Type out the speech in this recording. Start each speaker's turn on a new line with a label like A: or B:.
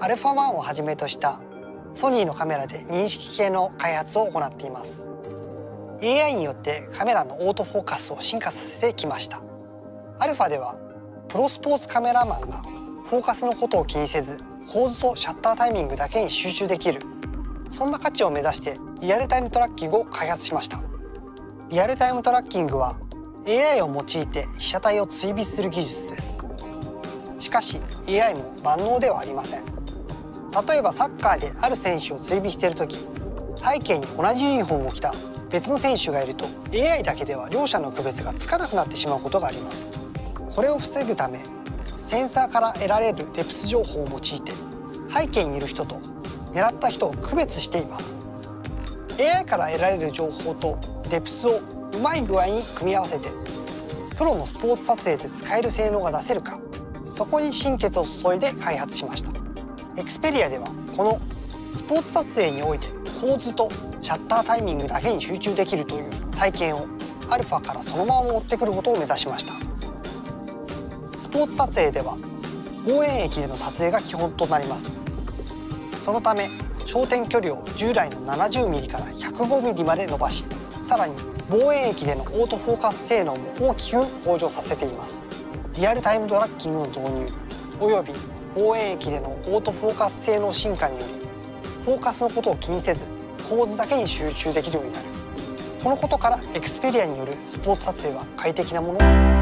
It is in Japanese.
A: α1 をはじめとしたソニーのカメラで認識系の開発を行っています。AI によってカメラのオートフォーカスを進化させてきました。アルファではプロスポーツカメラマンがフォーカスのことを気にせず構図とシャッタータイミングだけに集中できる。そんな価値を目指してリアルタイムトラッキングを開発しました。リアルタイムトラッキングは AI を用いて被写体を追尾する技術です。しかし AI も万能ではありません。例えばサッカーである選手を追尾している時背景に同じユニフォームを着た別の選手がいると AI だけでは両者の区別がつかなくなってしまうことがあります。これを防ぐためセンサーから得られるデプス情報を用いて背景にいる人と狙った人を区別しています。AI から得られる情報とデプスをうまい具合に組み合わせてプロのスポーツ撮影で使える性能が出せるかそこに心血を注いで開発しました。エクスペリアではこのスポーツ撮影において構図とシャッタータイミングだけに集中できるという体験をアルファからそのまま持ってくることを目指しました。スポーツ撮影では望遠液での撮影が基本となります。そのため焦点距離を従来の 70mm から 105mm まで伸ばしさらに望遠液でのオートフォーカス性能も大きく向上させています。リアルタイムトラッキングの導入および望遠液でのオートフォーカス性能進化によりフォーカスのことを気にせず構図だけに集中できるようになる。このことからエクスペリアによるスポーツ撮影は快適なもの。